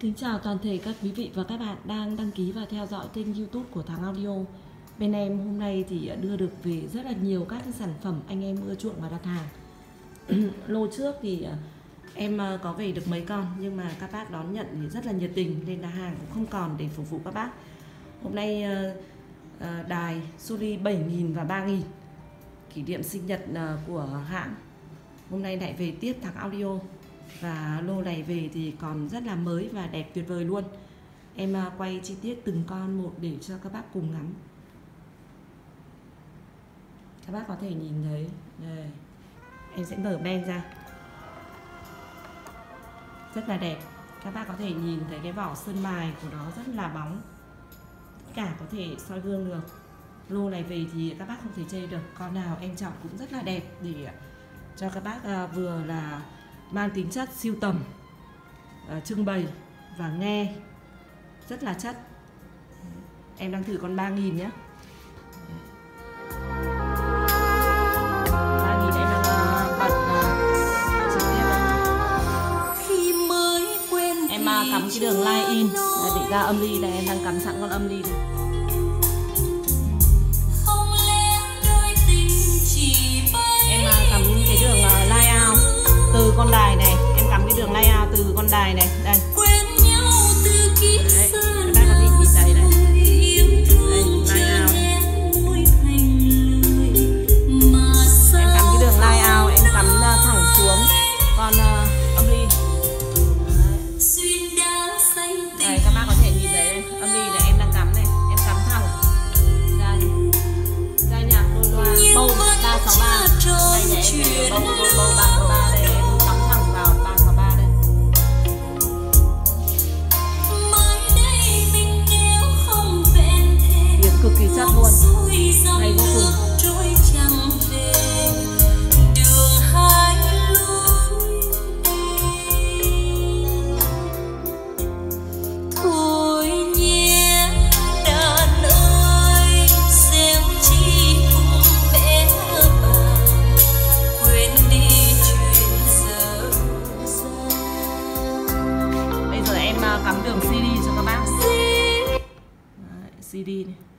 Kính chào toàn thể các quý vị và các bạn đang đăng ký và theo dõi kênh youtube của Thắng Audio. Bên em hôm nay thì đưa được về rất là nhiều các sản phẩm anh em ưa chuộng và đặt hàng. Lô trước thì à, em à, có về được mấy con, nhưng mà các bác đón nhận thì rất là nhiệt tình, nên là hàng cũng không còn để phục vụ các bác. Hôm nay à, đài Sony 7.000 và 3.000 kỷ niệm sinh nhật của hãng. Hôm nay lại về tiếp Thắng Audio và lô này về thì còn rất là mới và đẹp tuyệt vời luôn. Em à, quay chi tiết từng con một để cho các bác cùng ngắm. Các bác có thể nhìn thấy. Đây. Em sẽ mở ben ra. Rất là đẹp. Các bác có thể nhìn thấy cái vỏ sơn mài của nó rất là bóng. Tất cả có thể soi gương được. Lô này về thì các bác không thể chê được. Con nào em chọn cũng rất là đẹp để cho các bác à, vừa là mang tính chất siêu tầm uh, trưng bày và nghe rất là chất. Em đang thử con 3.000 nhé 3.000 em đang bật tiếp em uh, cắm cái đường line in. để ra âm ly đây em đang cắm sẵn con âm ly này từ con đài này em cắm cái đường layout từ con đài này đây. Đấy, Bây giờ em à, cắm đường CD cho các bác. Đấy, CD này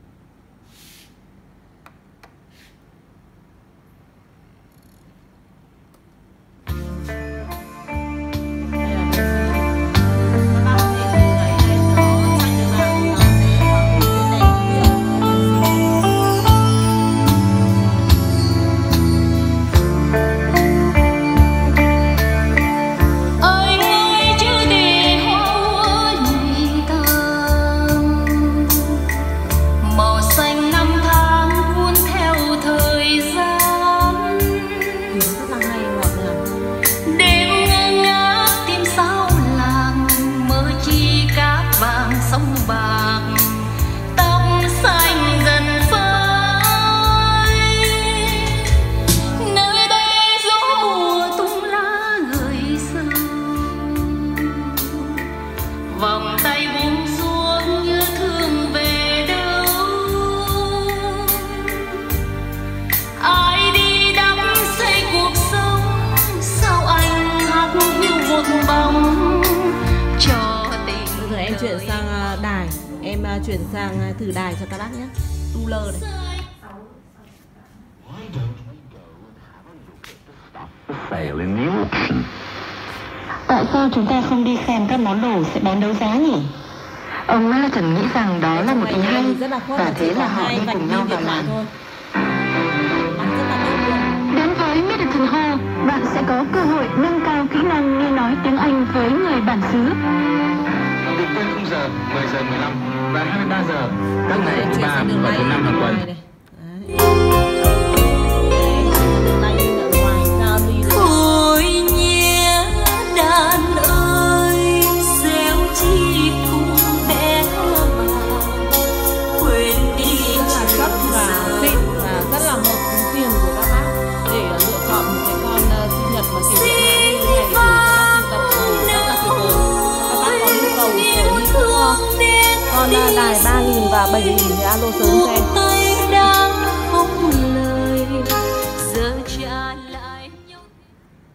Vòng tay buông xuống như thương về đâu. Ai đi đắm say cuộc sống sao anh hát như một bóng cho tình Bây giờ em chuyển sang à, đài. Em à, chuyển sang à, thử đài cho các bác nhé. Tu lơ này sale in the auction. Tại sao chúng ta không đi xem các món đồ sẽ bán đấu giá nhỉ? Ông Milton nghĩ rằng đó là một ý hay và thế là họ đi cùng nhau vào làm. Đến với Middleton Hall, bạn sẽ có cơ hội nâng cao kỹ năng nghe nói tiếng Anh với người bản xứ. Đừng quên khung giờ 10 giờ 15 và 23 giờ các ngày thứ ba và thứ năm hàng tuần. 3.000 và 7.000 thì alo sớm cho em.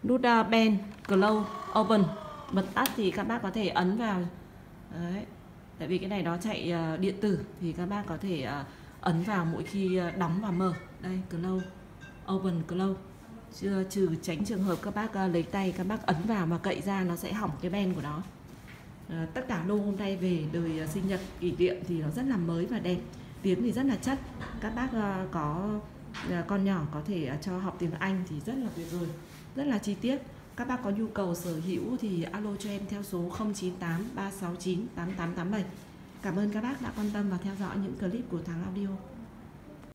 Nút uh, Ben Close Open. Bật tắt thì các bác có thể ấn vào. Đấy. Tại vì cái này nó chạy ờ, điện tử thì các bác có thể ờ, ấn vào mỗi khi ờ, đóng và mở. Đây close open close. Chưa trừ tránh trường hợp các bác ờ, lấy tay các bác ấn vào mà cậy ra nó sẽ hỏng cái ben của nó Ờ, tất cả lô hôm nay về đời ờ, sinh nhật, kỷ niệm thì nó rất là mới và đẹp, tiếng thì rất là chất. Các bác ờ, có con nhỏ có thể cho học tiếng Anh thì rất là tuyệt vời, rất là chi tiết. Các bác có nhu cầu sở hữu thì alo cho em theo số 098 369 8887 Cảm ơn các bác đã quan tâm và theo dõi những clip của Thắng Audio.